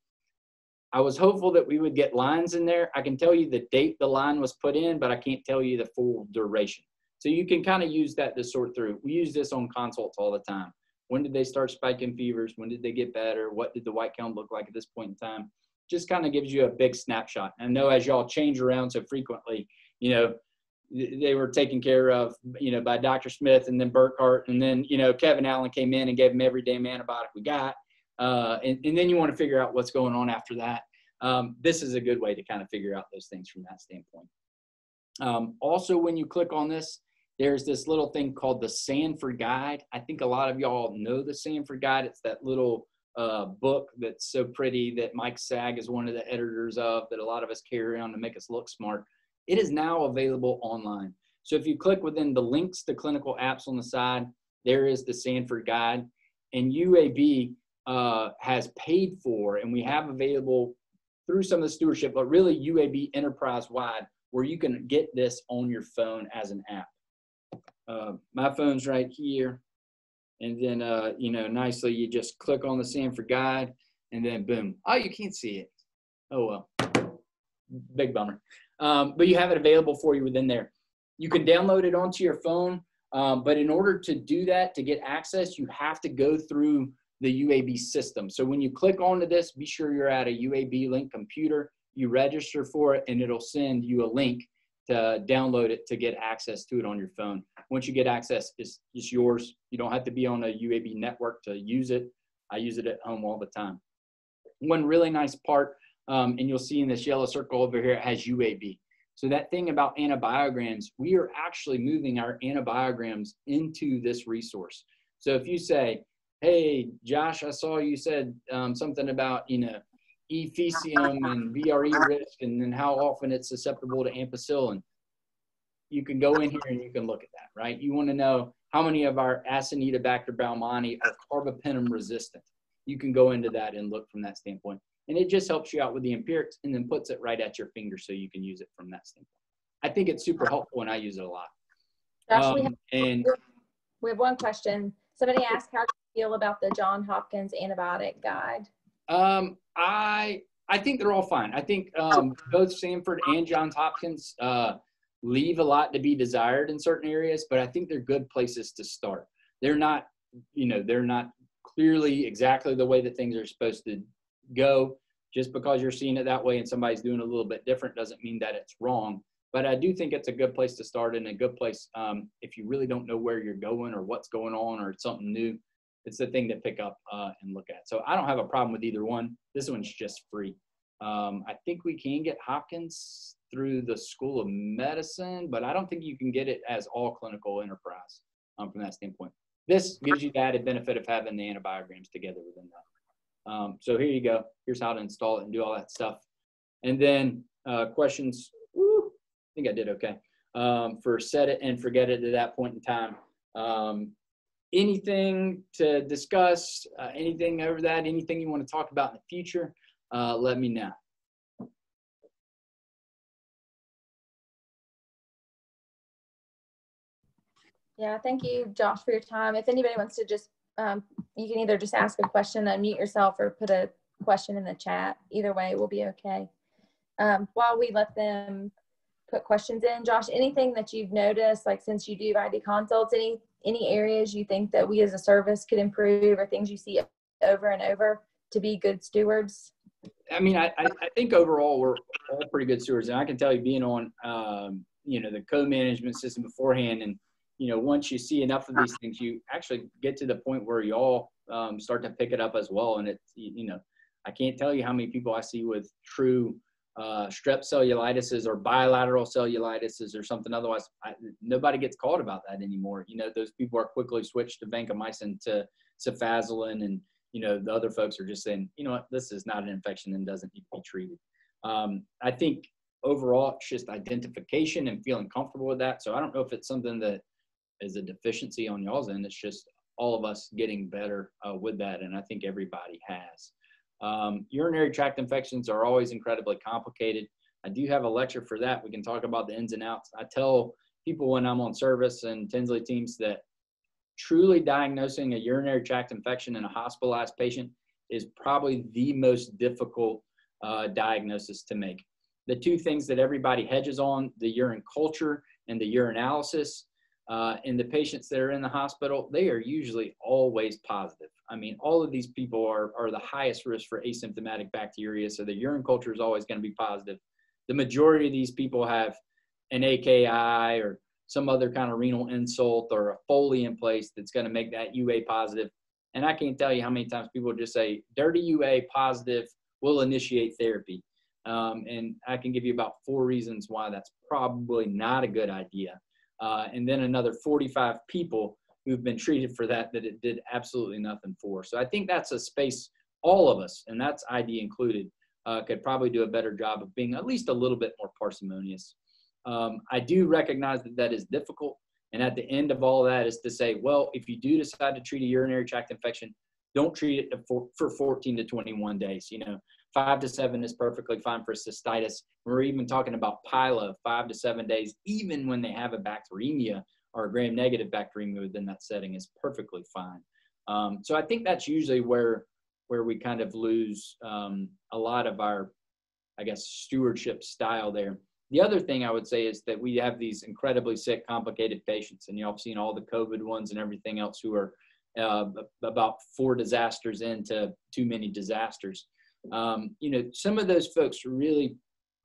I was hopeful that we would get lines in there. I can tell you the date the line was put in, but I can't tell you the full duration. So you can kind of use that to sort through. We use this on consults all the time. When did they start spiking fevers? When did they get better? What did the white count look like at this point in time? Just kind of gives you a big snapshot. I know as y'all change around so frequently, you know, they were taken care of, you know, by Dr. Smith and then Burkhart. And then, you know, Kevin Allen came in and gave him every damn antibiotic we got. Uh, and, and then you want to figure out what's going on after that. Um, this is a good way to kind of figure out those things from that standpoint. Um, also, when you click on this, there's this little thing called the Sanford Guide. I think a lot of y'all know the Sanford Guide. It's that little uh, book that's so pretty that Mike Saag is one of the editors of that a lot of us carry on to make us look smart. It is now available online. So if you click within the links to clinical apps on the side, there is the Sanford Guide. And UAB uh, has paid for, and we have available through some of the stewardship, but really UAB enterprise wide, where you can get this on your phone as an app. Uh, my phone's right here. And then, uh, you know, nicely, you just click on the Sanford Guide, and then boom. Oh, you can't see it. Oh, well. Big bummer um, but you have it available for you within there. You can download it onto your phone, um, but in order to do that, to get access, you have to go through the UAB system. So when you click onto this, be sure you're at a UAB link computer, you register for it, and it'll send you a link to download it to get access to it on your phone. Once you get access, it's, it's yours. You don't have to be on a UAB network to use it. I use it at home all the time. One really nice part um, and you'll see in this yellow circle over here, it has UAB. So that thing about antibiograms, we are actually moving our antibiograms into this resource. So if you say, hey, Josh, I saw you said um, something about, you know, ephesium and VRE risk and then how often it's susceptible to ampicillin. You can go in here and you can look at that, right? You want to know how many of our Acinetobacter baumannii are carbapenem resistant. You can go into that and look from that standpoint. And it just helps you out with the empirics and then puts it right at your finger so you can use it from that standpoint. I think it's super helpful and I use it a lot. Josh, um, we, have, and we have one question. Somebody asked how do you feel about the John Hopkins antibiotic guide? Um, I I think they're all fine. I think um, both Sanford and Johns Hopkins uh, leave a lot to be desired in certain areas, but I think they're good places to start. They're not, you know, they're not clearly exactly the way that things are supposed to go. Just because you're seeing it that way and somebody's doing a little bit different doesn't mean that it's wrong. But I do think it's a good place to start and a good place um, if you really don't know where you're going or what's going on or something new. It's the thing to pick up uh, and look at. So I don't have a problem with either one. This one's just free. Um, I think we can get Hopkins through the School of Medicine, but I don't think you can get it as all clinical enterprise um, from that standpoint. This gives you the added benefit of having the antibiograms together within that. Um, so here you go. Here's how to install it and do all that stuff. And then uh, questions, woo, I think I did okay, um, for set it and forget it at that point in time. Anything to discuss, uh, anything over that, anything you want to talk about in the future, uh, let me know. Yeah, thank you, Josh, for your time. If anybody wants to just um, you can either just ask a question, unmute yourself, or put a question in the chat. Either way we'll be okay. Um, while we let them put questions in, Josh, anything that you've noticed, like since you do ID consults, any any areas you think that we as a service could improve or things you see over and over to be good stewards? I mean, I, I think overall we're all pretty good stewards, and I can tell you, being on um, you know the co-management system beforehand, and you know once you see enough of these things, you actually get to the point where you all um, start to pick it up as well. And it's you know, I can't tell you how many people I see with true uh, strep cellulitis or bilateral cellulitis or something. Otherwise, I, nobody gets called about that anymore. You know, those people are quickly switched to vancomycin to cefazolin, and you know the other folks are just saying, you know what, this is not an infection and doesn't need to be treated. Um, I think overall, it's just identification and feeling comfortable with that. So I don't know if it's something that is a deficiency on y'all's end. It's just all of us getting better uh, with that, and I think everybody has. Um, urinary tract infections are always incredibly complicated. I do have a lecture for that. We can talk about the ins and outs. I tell people when I'm on service and Tinsley teams that truly diagnosing a urinary tract infection in a hospitalized patient is probably the most difficult uh, diagnosis to make. The two things that everybody hedges on the urine culture and the urinalysis uh, in the patients that are in the hospital, they are usually always positive. I mean, all of these people are, are the highest risk for asymptomatic bacteriuria, so the urine culture is always going to be positive. The majority of these people have an AKI or some other kind of renal insult or a Foley in place that's going to make that UA positive. And I can't tell you how many times people just say, dirty UA positive, will initiate therapy. Um, and I can give you about four reasons why that's probably not a good idea uh, and then another 45 people who've been treated for that that it did absolutely nothing for. So I think that's a space all of us, and that's ID included, uh, could probably do a better job of being at least a little bit more parsimonious. Um, I do recognize that that is difficult. And at the end of all that is to say, well, if you do decide to treat a urinary tract infection, don't treat it for, for 14 to 21 days. You know, Five to seven is perfectly fine for cystitis. We're even talking about pyelo, five to seven days, even when they have a bacteremia or a gram-negative bacteremia within that setting is perfectly fine. Um, so I think that's usually where where we kind of lose um, a lot of our, I guess, stewardship style there. The other thing I would say is that we have these incredibly sick, complicated patients, and y'all have seen all the COVID ones and everything else who are uh, about four disasters into too many disasters um, you know, some of those folks really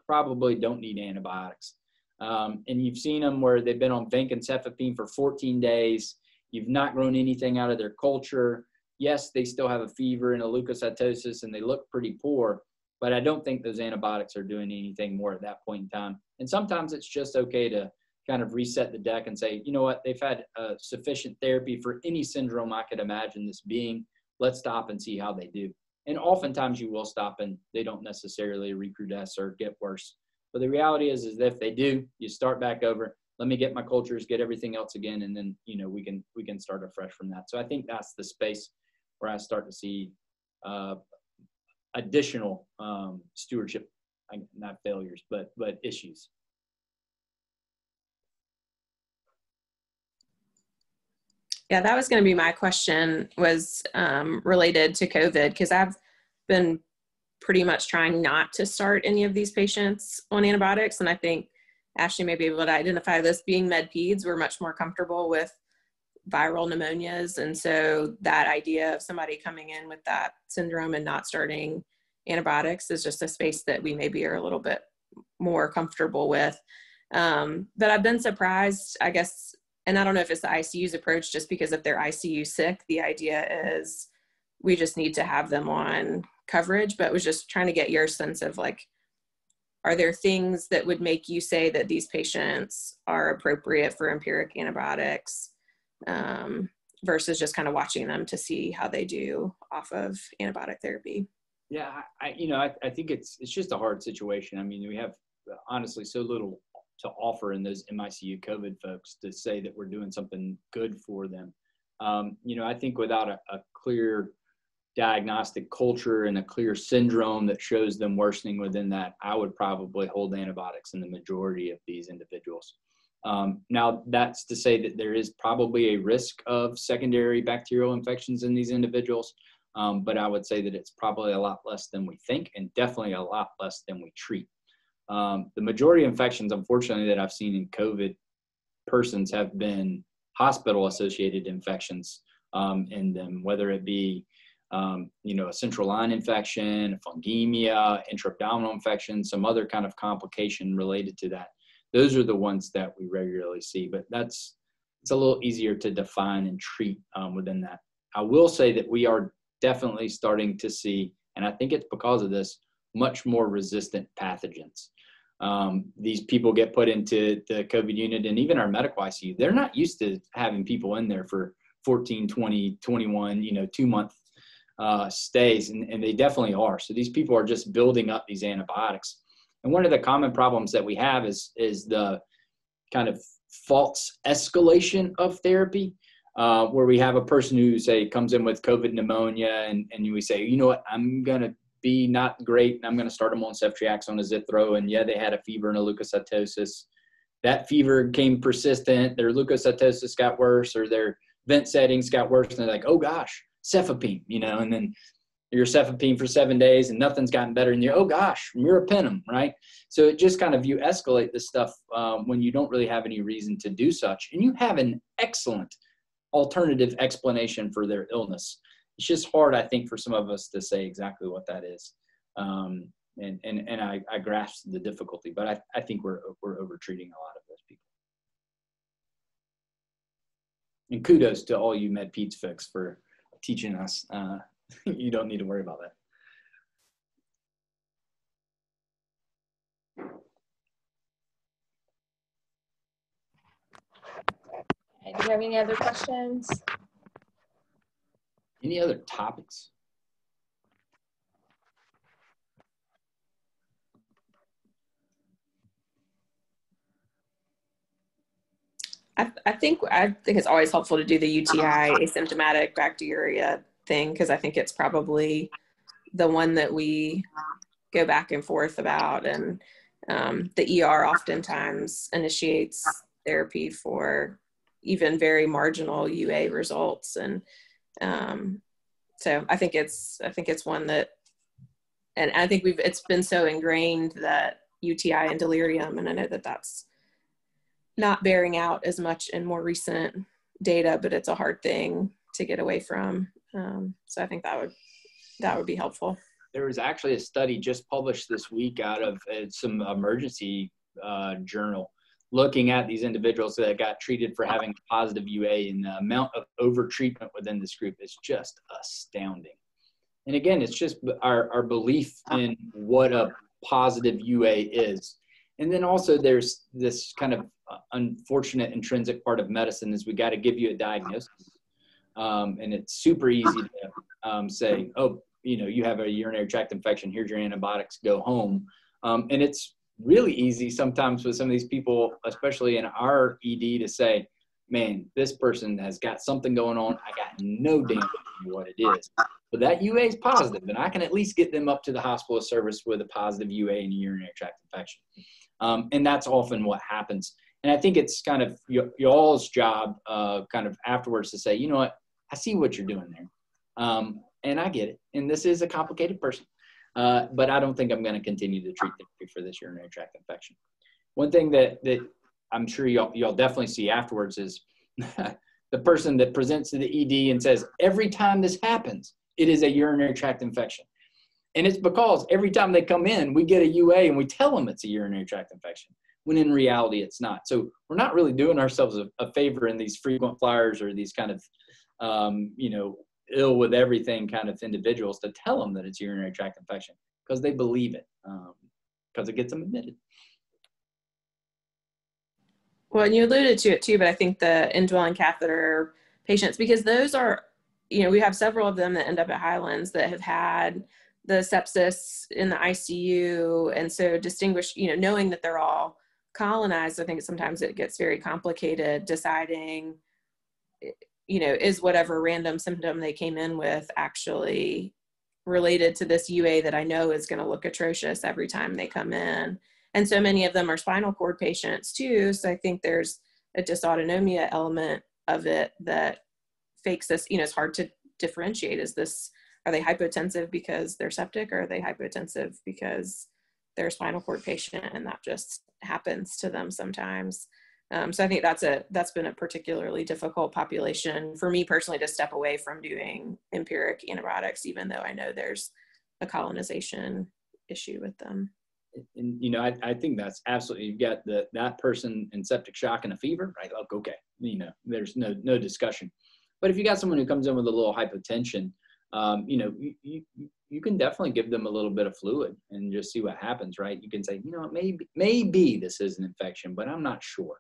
probably don't need antibiotics. Um, and you've seen them where they've been on vancomycin for 14 days. You've not grown anything out of their culture. Yes, they still have a fever and a leukocytosis and they look pretty poor, but I don't think those antibiotics are doing anything more at that point in time. And sometimes it's just okay to kind of reset the deck and say, you know what, they've had uh, sufficient therapy for any syndrome I could imagine this being. Let's stop and see how they do. And oftentimes you will stop and they don't necessarily recrudesce or get worse. But the reality is, is if they do, you start back over. Let me get my cultures, get everything else again, and then you know we can we can start afresh from that. So I think that's the space where I start to see uh, additional um, stewardship, not failures, but but issues. Yeah, that was going to be my question was um, related to COVID because I've been pretty much trying not to start any of these patients on antibiotics. And I think Ashley may be able to identify this being med peds. We're much more comfortable with viral pneumonias. And so that idea of somebody coming in with that syndrome and not starting antibiotics is just a space that we maybe are a little bit more comfortable with. Um, but I've been surprised, I guess, and I don't know if it's the ICU's approach, just because if they're ICU sick, the idea is we just need to have them on coverage. But was just trying to get your sense of like, are there things that would make you say that these patients are appropriate for empiric antibiotics um, versus just kind of watching them to see how they do off of antibiotic therapy? Yeah, I, you know, I, I think it's it's just a hard situation. I mean, we have honestly so little to offer in those MICU COVID folks to say that we're doing something good for them. Um, you know, I think without a, a, clear diagnostic culture and a clear syndrome that shows them worsening within that, I would probably hold antibiotics in the majority of these individuals. Um, now, that's to say that there is probably a risk of secondary bacterial infections in these individuals, um, but I would say that it's probably a lot less than we think and definitely a lot less than we treat. Um, the majority of infections, unfortunately, that I've seen in COVID persons have been hospital associated infections um, in them, whether it be um, you know, a central line infection, fungemia, intra-abdominal infection, some other kind of complication related to that. Those are the ones that we regularly see, but that's it's a little easier to define and treat um, within that. I will say that we are definitely starting to see, and I think it's because of this, much more resistant pathogens. Um, these people get put into the COVID unit and even our medical ICU, they're not used to having people in there for 14, 20, 21, you know, two month uh, stays, and, and they definitely are. So these people are just building up these antibiotics. And one of the common problems that we have is is the kind of false escalation of therapy, uh, where we have a person who say comes in with COVID pneumonia, and and we say, you know what, I'm gonna be not great, and I'm gonna start them on ceftriaxone, azithro, and yeah, they had a fever and a leukocytosis. That fever became persistent. Their leukocytosis got worse, or their vent settings got worse, and they're like, oh gosh, cefepime, you know, and then you're cefepime for seven days and nothing's gotten better and you're, oh gosh, meropenem, right? So it just kind of, you escalate this stuff um, when you don't really have any reason to do such. And you have an excellent alternative explanation for their illness. It's just hard, I think, for some of us to say exactly what that is. Um, and and, and I, I grasp the difficulty, but I, I think we're, we're over treating a lot of those people. And kudos to all you Med Peds folks for teaching us. Uh, you don't need to worry about that. Do you have any other questions? Any other topics? I, I think I think it's always helpful to do the UTI asymptomatic bacteriuria thing because I think it's probably the one that we go back and forth about, and um, the ER oftentimes initiates therapy for even very marginal UA results, and um, so I think it's I think it's one that, and I think we've it's been so ingrained that UTI and delirium, and I know that that's not bearing out as much in more recent data, but it's a hard thing to get away from. Um, so I think that would that would be helpful. There was actually a study just published this week out of uh, some emergency uh, journal looking at these individuals that got treated for having positive UA and the amount of overtreatment within this group is just astounding. And again, it's just our, our belief in what a positive UA is. And then also there's this kind of unfortunate intrinsic part of medicine is we got to give you a diagnosis. Um, and it's super easy to um, say, oh, you know, you have a urinary tract infection. Here's your antibiotics. Go home. Um, and it's really easy sometimes with some of these people, especially in our ED, to say, man, this person has got something going on. I got no damn idea what it is. But that UA is positive, and I can at least get them up to the hospital service with a positive UA and urinary tract infection. Um, and that's often what happens and I think it's kind of y'all's job, uh, kind of afterwards, to say, you know what, I see what you're doing there, um, and I get it. And this is a complicated person, uh, but I don't think I'm going to continue to treat for this urinary tract infection. One thing that that I'm sure y'all y'all definitely see afterwards is the person that presents to the ED and says, every time this happens, it is a urinary tract infection. And it's because every time they come in, we get a UA and we tell them it's a urinary tract infection when in reality it's not. So we're not really doing ourselves a, a favor in these frequent flyers or these kind of, um, you know, ill with everything kind of individuals to tell them that it's urinary tract infection because they believe it because um, it gets them admitted. Well, and you alluded to it too, but I think the indwelling catheter patients, because those are, you know, we have several of them that end up at Highlands that have had the sepsis in the ICU. And so distinguish, you know, knowing that they're all colonized, I think sometimes it gets very complicated deciding, you know, is whatever random symptom they came in with actually related to this UA that I know is going to look atrocious every time they come in. And so many of them are spinal cord patients too. So I think there's a dysautonomia element of it that fakes this, you know, it's hard to differentiate. Is this, are they hypotensive because they're septic or are they hypotensive because they're spinal cord patient and that just happens to them sometimes. Um, so I think that's a that's been a particularly difficult population for me personally to step away from doing empiric antibiotics, even though I know there's a colonization issue with them. And you know, I, I think that's absolutely you've got the that person in septic shock and a fever, right? Look, okay, you know, there's no no discussion. But if you got someone who comes in with a little hypotension, um, you know, you, you, can definitely give them a little bit of fluid and just see what happens, right? You can say, you know, maybe maybe this is an infection, but I'm not sure.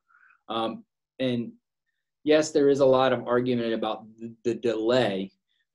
Um, and yes, there is a lot of argument about the, the delay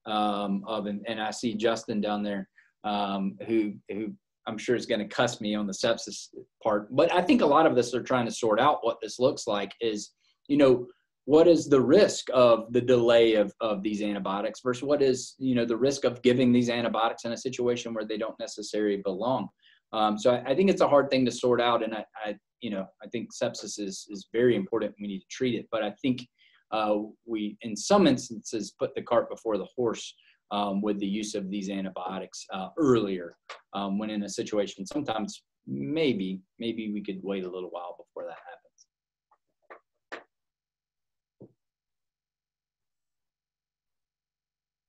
um, of, and, and, I see Justin down there um, who, who I'm sure is going to cuss me on the sepsis part. But I think a lot of us are trying to sort out what this looks like is, you know, what is the risk of the delay of, of these antibiotics versus what is, you know, the risk of giving these antibiotics in a situation where they don't necessarily belong. Um, so I, I, think it's a hard thing to sort out. And I, I you know, I think sepsis is, is very important. We need to treat it. But I think uh, we, in some instances, put the cart before the horse um, with the use of these antibiotics uh, earlier um, when in a situation, sometimes maybe, maybe we could wait a little while before that happens.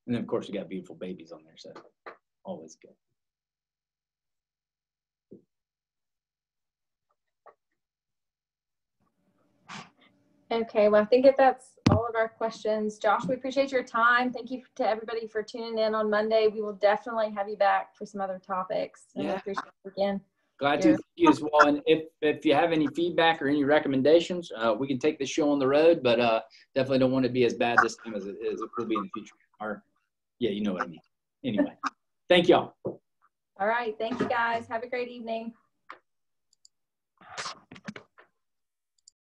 And then, of course, we got beautiful babies on there, so always good. Okay, well, I think if that's all of our questions, Josh, we appreciate your time. Thank you to everybody for tuning in on Monday. We will definitely have you back for some other topics. And yeah. appreciate it again. Glad to see you as well. And if, if you have any feedback or any recommendations, uh, we can take the show on the road, but uh, definitely don't want to be as bad this time as it, as it will be in the future. Or, yeah, you know what I mean. Anyway, thank y'all. All right. Thank you guys. Have a great evening.